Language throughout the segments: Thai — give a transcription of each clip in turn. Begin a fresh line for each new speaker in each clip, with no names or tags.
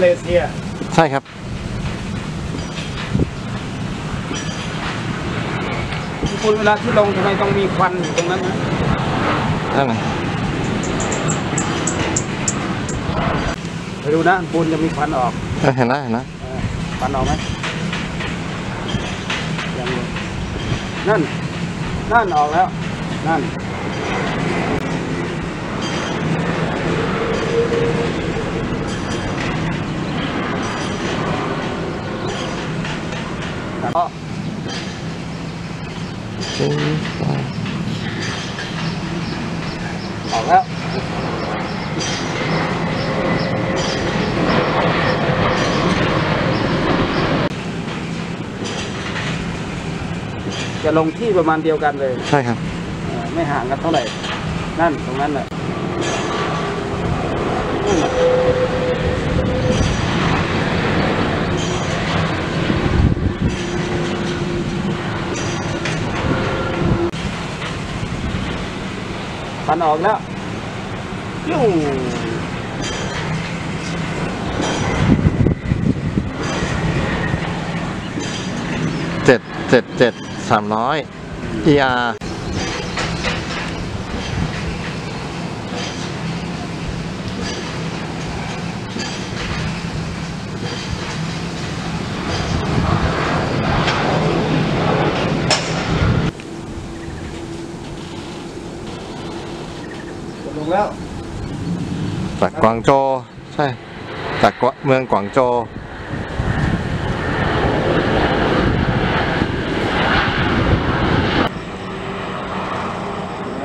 เลเซีย
ใช่ครับ
คุณเวลาที่ลงทำไมต้องมีควันอยู่ตรงนั้นนะ
นั่นไง
ไปดูนะปูนจะมีควันออก
เออเห็นนะเห็นนะ
เออควันออกไหมยังเลยนั่น นั่นออกแล้ว นั่น แล้วก็ออกแล้วจะลงที่ประมาณเดียวกันเลย
ใช่ครับ
เอ่อไม่ห่างกันเท่าไหร่ นั่นตรงนั้นแหละนั่นน่ะ ฟันออกแล้วยู
เจ็ดเจ็ดเจ็ดสามร้อย ER
ลงแล้ว
จากกวางโจวใช่ จากเมืองกวางโจว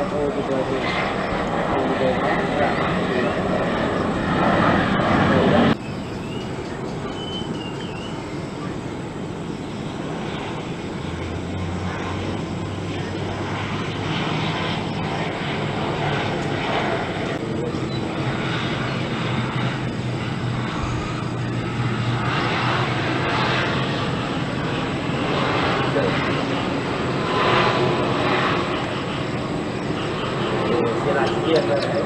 โทรไปเจอที่โทรไปเจอเขา เสียหลายเกียร์เลย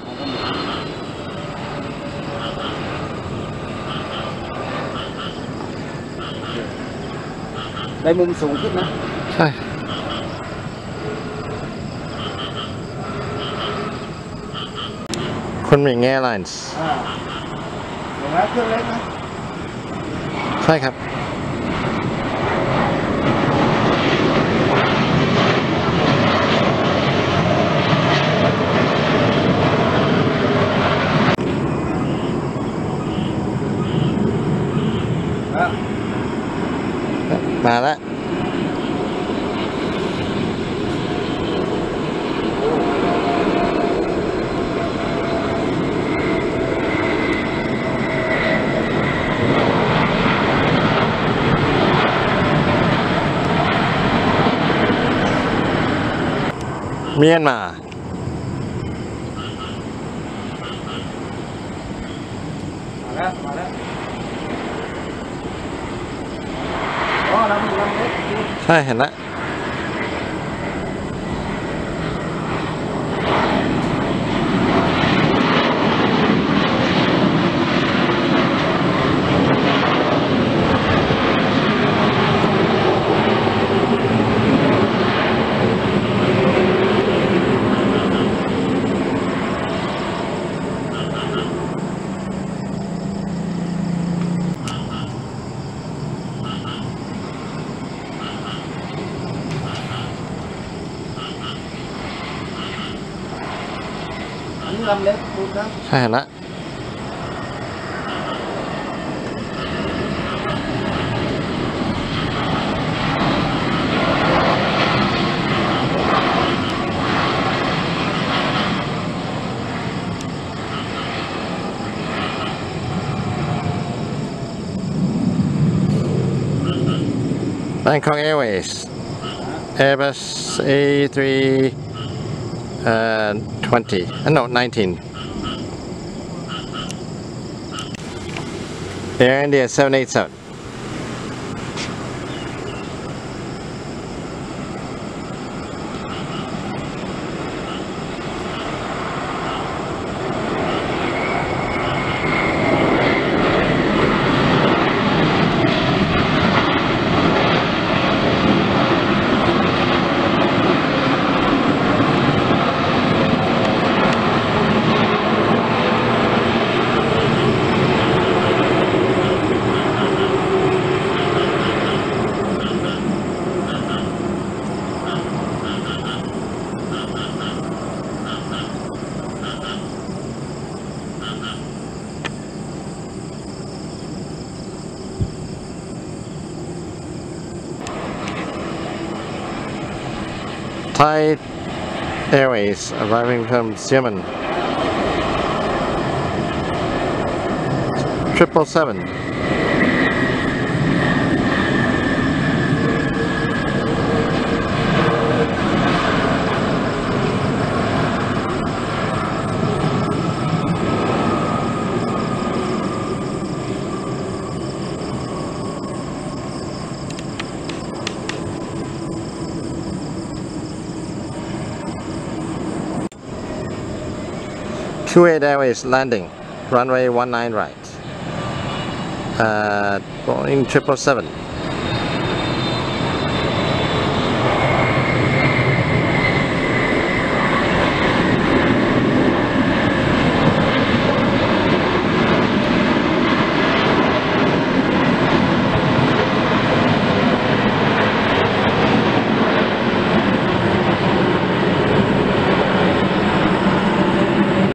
ไม่ออก
ภาษาเขมร
ได้มุมสูงขึ้นนะ
ใช่คุณหมิงแอร์ไลน์
อ่าลงแล้วเครื่องเล็กนะ
ใช่ครับ เมียนมา
มาแล้ว มาแล้วอ๋อลำลำเล็ก
ใช่เห็นแล้ว
ถึงลำเล็กดูครับ
ใช่ละ Bangkok Airways. Airbus A3 uh, 20 uh, no 19 Air India 787 Thai Airways arriving from Xiamen. 777 QA Air is landing, runway 19 right, uh, Boeing 777.